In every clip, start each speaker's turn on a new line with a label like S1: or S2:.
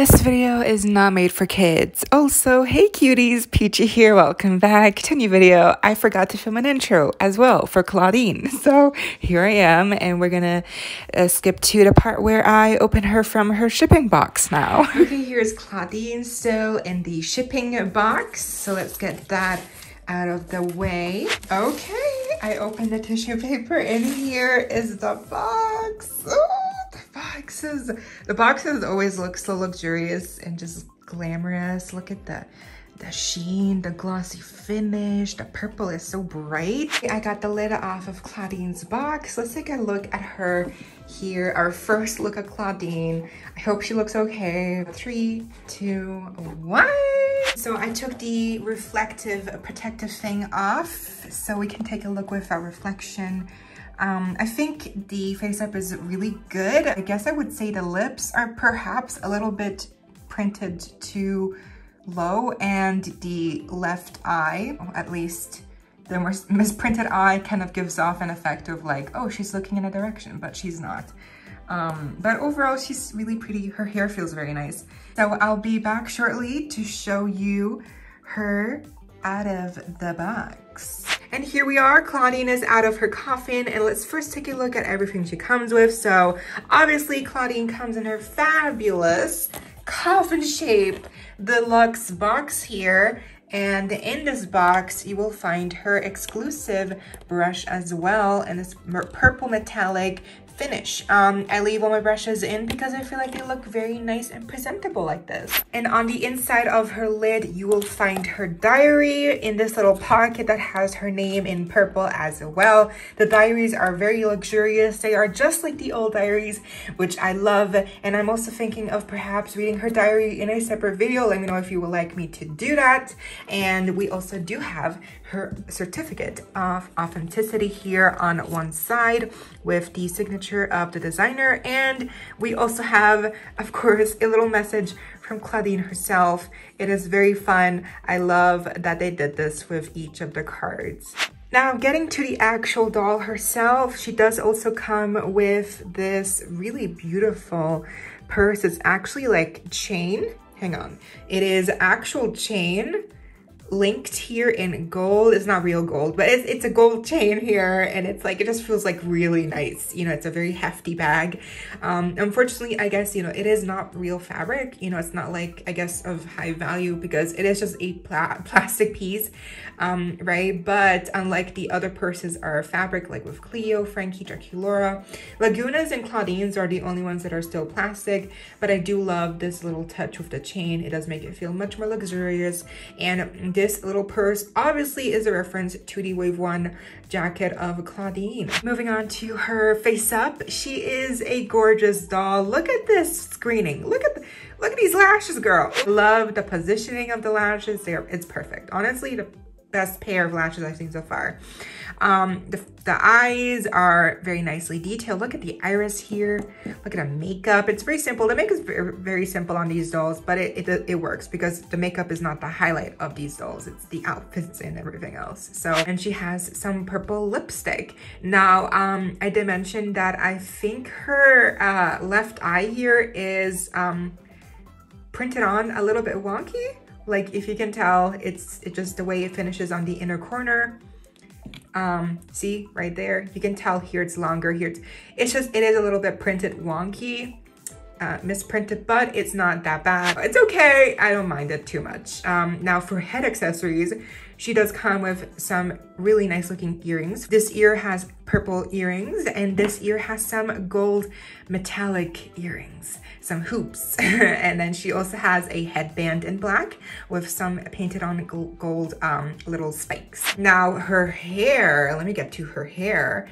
S1: This video is not made for kids. Also, hey cuties, Peachy here. Welcome back to a new video. I forgot to film an intro as well for Clawdeen. So here I am and we're gonna uh, skip to the part where I open her from her shipping box now. Okay, here's Clawdeen still in the shipping box. So let's get that out of the way. Okay, I opened the tissue paper and here is the box. Oh boxes. The boxes always look so luxurious and just glamorous. Look at the the sheen, the glossy finish, the purple is so bright. I got the lid off of Clawdeen's box. Let's take a look at her here. Our first look at Clawdeen. I hope she looks okay. Three, two, one. So I took the reflective protective thing off so we can take a look with our reflection um, I think the face up is really good. I guess I would say the lips are perhaps a little bit printed too low and the left eye, at least the misprinted eye kind of gives off an effect of like, oh, she's looking in a direction, but she's not. Um, but overall, she's really pretty. Her hair feels very nice. So I'll be back shortly to show you her out of the And here we are, Clawdeen is out of her coffin and let's first take a look at everything she comes with. So obviously Clawdeen comes in her fabulous coffin shape deluxe box here. And in this box, you will find her exclusive brush as well. And this purple metallic finish. Um, I leave all my brushes in because I feel like they look very nice and presentable like this. And on the inside of her lid, you will find her diary in this little pocket that has her name in purple as well. The diaries are very luxurious. They are just like the old diaries, which I love. And I'm also thinking of perhaps reading her diary in a separate video. Let me know if you would like me to do that. And we also do have her certificate of authenticity here on one side with the signature of the designer. And we also have, of course, a little message from Clawdeen herself. It is very fun. I love that they did this with each of the cards. Now, getting to the actual doll herself, she does also come with this really beautiful purse. It's actually like chain. Hang on. It is actual chain linked here in gold. It's not real gold, but it's, it's a gold chain here. And it's like, it just feels like really nice. You know, it's a very hefty bag. Um, unfortunately, I guess, you know, it is not real fabric. You know, it's not like, I guess, of high value because it is just a pla plastic piece, um, right? But unlike the other purses are fabric, like with Cleo, Frankie, Draculaura, Lagoona's and Clawdeen's are the only ones that are still plastic. But I do love this little touch with the chain. It does make it feel much more luxurious. And this little purse obviously is a reference to the Wave 1 jacket of Clawdeen. Moving on to her face up, she is a gorgeous doll. Look at this screening. Look at the, look at these lashes, girl. Love the positioning of the lashes. They're, it's perfect. Honestly, the best pair of lashes I've seen so far. Um, the, the eyes are very nicely detailed. Look at the iris here. Look at the makeup. It's very simple. The makeup is very, very simple on these dolls, but it, it, it works because the makeup is not the highlight of these dolls. It's the outfits and everything else. So, and she has some purple lipstick. Now, um, I did mention that I think her uh, left eye here is um, printed on a little bit wonky. Like if you can tell, it's, it just the way it finishes on the inner corner. Um, see right there, you can tell here it's longer, here it's, it's just, it is a little bit printed wonky, uh, misprinted, but it's not that bad. It's okay, I don't mind it too much. Um, now for head accessories, she does come with some really nice looking earrings. This ear has purple earrings and this ear has some gold metallic earrings, some hoops. and then she also has a headband in black with some painted on gold um, little spikes. Now her hair, let me get to her hair.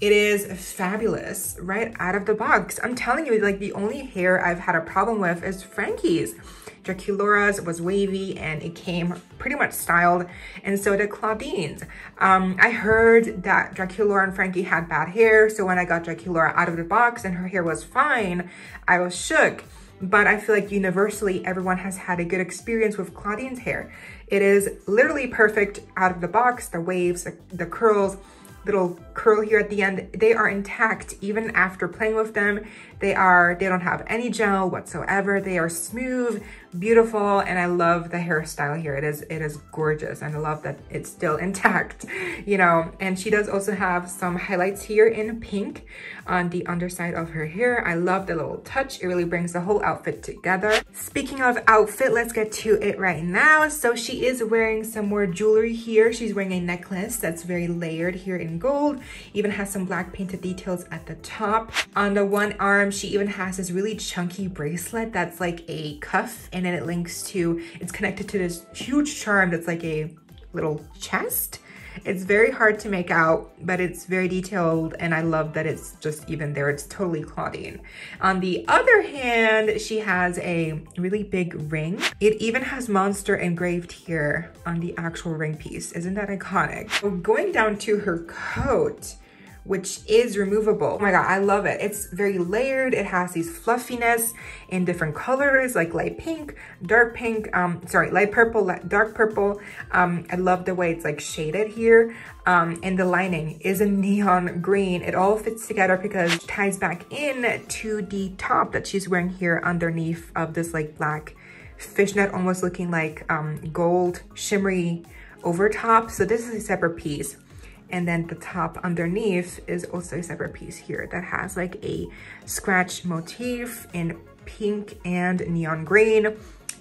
S1: It is fabulous right out of the box. I'm telling you, like the only hair I've had a problem with is Frankie's. Draculaura's was wavy and it came pretty much styled and so did Clawdeen's. Um, I heard that Draculaura and Frankie had bad hair so when I got Draculaura out of the box and her hair was fine, I was shook but I feel like universally everyone has had a good experience with Clawdeen's hair. It is literally perfect out of the box, the waves, the, the curls, little curl here at the end, they are intact even after playing with them. They are, they don't have any gel whatsoever. They are smooth, beautiful, and I love the hairstyle here. It is, it is gorgeous, and I love that it's still intact, you know. And she does also have some highlights here in pink on the underside of her hair. I love the little touch. It really brings the whole outfit together. Speaking of outfit, let's get to it right now. So she is wearing some more jewelry here. She's wearing a necklace that's very layered here in gold. Even has some black painted details at the top. On the one arm, she even has this really chunky bracelet that's like a cuff and then it links to, it's connected to this huge charm that's like a little chest. It's very hard to make out, but it's very detailed and I love that it's just even there. It's totally Clawdeen. On the other hand, she has a really big ring. It even has Monster engraved here on the actual ring piece. Isn't that iconic? Going down to her coat, which is removable. Oh my God, I love it. It's very layered. It has these fluffiness in different colors, like light pink, dark pink, um, sorry, light purple, light, dark purple. Um, I love the way it's like shaded here. Um, and the lining is a neon green. It all fits together because it ties back in to the top that she's wearing here underneath of this like black fishnet, almost looking like um, gold shimmery over top. So this is a separate piece. And then the top underneath is also a separate piece here that has like a scratch motif in pink and neon green.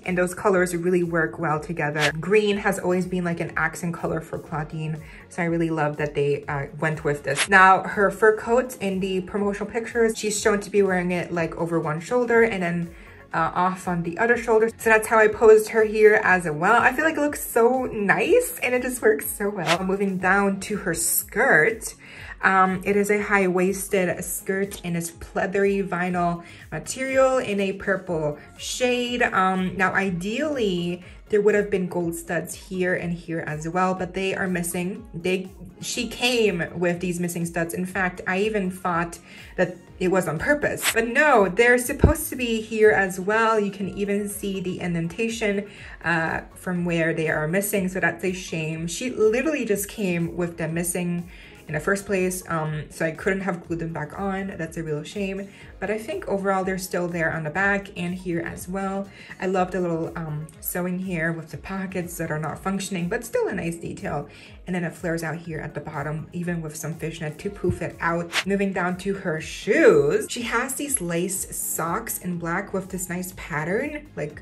S1: And those colors really work well together. Green has always been like an accent color for Clawdeen. So I really love that they uh, went with this. Now her fur coat in the promotional pictures, she's shown to be wearing it like over one shoulder and then uh, off on the other shoulder. So that's how I posed her here as well. I feel like it looks so nice and it just works so well. Moving down to her skirt. Um, it is a high-waisted skirt in its pleathery vinyl material in a purple shade. Um, now, ideally, there would have been gold studs here and here as well, but they are missing. They She came with these missing studs. In fact, I even thought that it was on purpose. But no, they're supposed to be here as well. You can even see the indentation uh, from where they are missing, so that's a shame. She literally just came with them missing in the first place. Um, so I couldn't have glued them back on. That's a real shame. But I think overall they're still there on the back and here as well. I love the little um, sewing here with the pockets that are not functioning, but still a nice detail. And then it flares out here at the bottom, even with some fishnet to poof it out. Moving down to her shoes, she has these lace socks in black with this nice pattern, like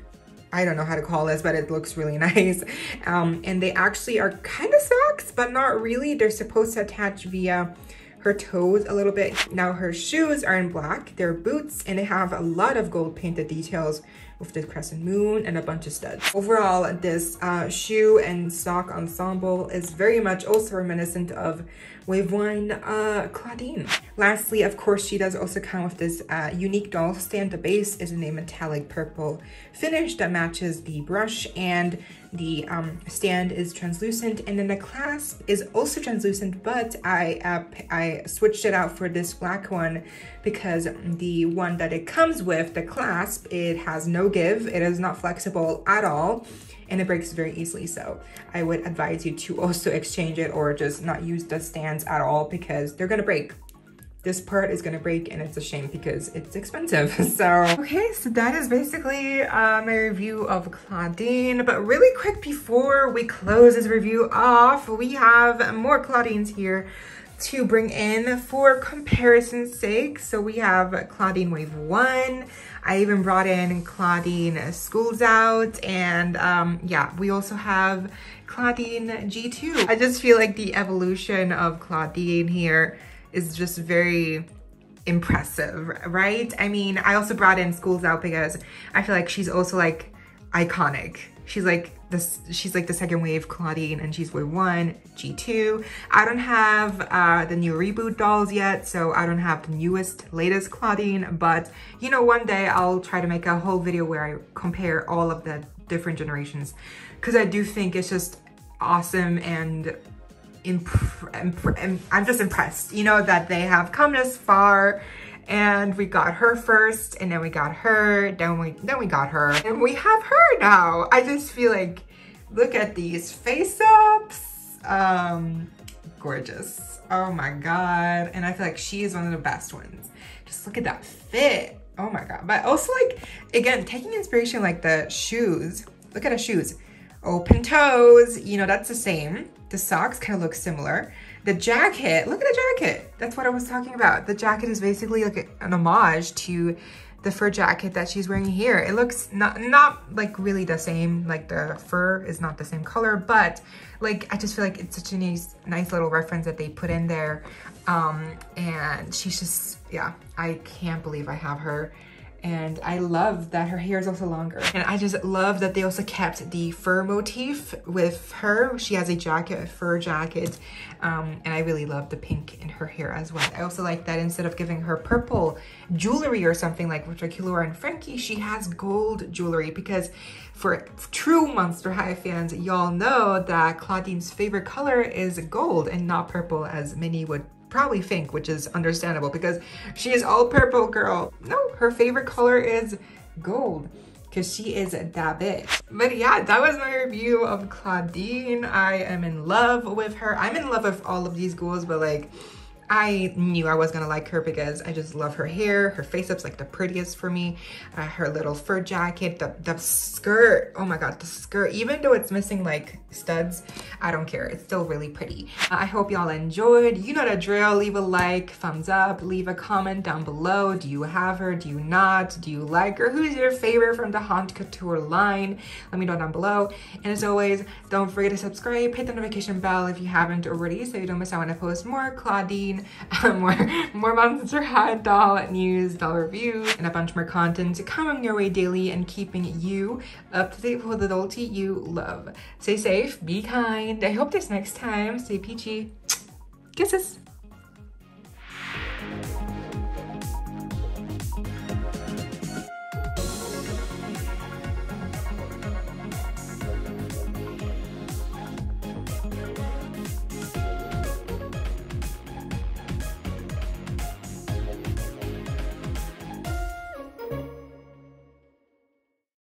S1: I don't know how to call this, but it looks really nice. Um, and they actually are kind of socks, but not really. They're supposed to attach via her toes a little bit. Now her shoes are in black, they're boots, and they have a lot of gold painted details with the crescent moon and a bunch of studs. Overall, this uh, shoe and sock ensemble is very much also reminiscent of Wave 1 uh, Clawdeen. Lastly, of course, she does also come with this uh, unique doll stand. The base is in a metallic purple finish that matches the brush and the um, stand is translucent and then the clasp is also translucent but I, uh, I switched it out for this black one because the one that it comes with, the clasp, it has no give, it is not flexible at all and it breaks very easily. So I would advise you to also exchange it or just not use the stands at all because they're gonna break this part is gonna break and it's a shame because it's expensive. So, okay, so that is basically uh, my review of Clawdeen. But really quick before we close this review off, we have more Claudines here to bring in for comparison's sake. So we have Clawdeen Wave 1. I even brought in Clawdeen Schools Out. And um, yeah, we also have Clawdeen G2. I just feel like the evolution of Clawdeen here is just very impressive, right? I mean, I also brought in Schools Out because I feel like she's also like iconic. She's like this, she's like the second wave Clawdeen and she's wave one, G2. I don't have uh, the new reboot dolls yet, so I don't have the newest, latest Clawdeen, but you know, one day I'll try to make a whole video where I compare all of the different generations because I do think it's just awesome and I'm just impressed, you know, that they have come this far and we got her first and then we got her, then we, then we got her and we have her now. I just feel like, look at these face ups. Um, gorgeous. Oh my God. And I feel like she is one of the best ones. Just look at that fit. Oh my God. But also like, again, taking inspiration like the shoes. Look at her shoes. Open toes, you know, that's the same. The socks kind of look similar. The jacket, look at the jacket. That's what I was talking about. The jacket is basically like an homage to the fur jacket that she's wearing here. It looks not, not like really the same, like the fur is not the same color, but like, I just feel like it's such a nice, nice little reference that they put in there. Um, and she's just, yeah, I can't believe I have her and I love that her hair is also longer. And I just love that they also kept the fur motif with her. She has a jacket, a fur jacket, um, and I really love the pink in her hair as well. I also like that instead of giving her purple jewelry or something like Draculaura and Frankie, she has gold jewelry because for true Monster High fans, y'all know that Clawdeen's favorite color is gold and not purple as many would probably think, which is understandable because she is all purple girl. No, her favorite color is gold because she is that bitch. But yeah, that was my review of Clawdeen. I am in love with her. I'm in love with all of these ghouls, but like, I knew I was gonna like her because I just love her hair. Her face up's like the prettiest for me. Uh, her little fur jacket, the, the skirt. Oh my God, the skirt. Even though it's missing like studs, I don't care. It's still really pretty. Uh, I hope y'all enjoyed. You know the drill. Leave a like, thumbs up, leave a comment down below. Do you have her? Do you not? Do you like her? Who's your favorite from the Haunt Couture line? Let me know down below. And as always, don't forget to subscribe, hit the notification bell if you haven't already so you don't miss out when I post more Um, more, more Monster High doll news, doll reviews, and a bunch more content coming your way daily and keeping you up to date with the adulty you love. Stay safe, be kind. I hope this next time, stay peachy. Kisses.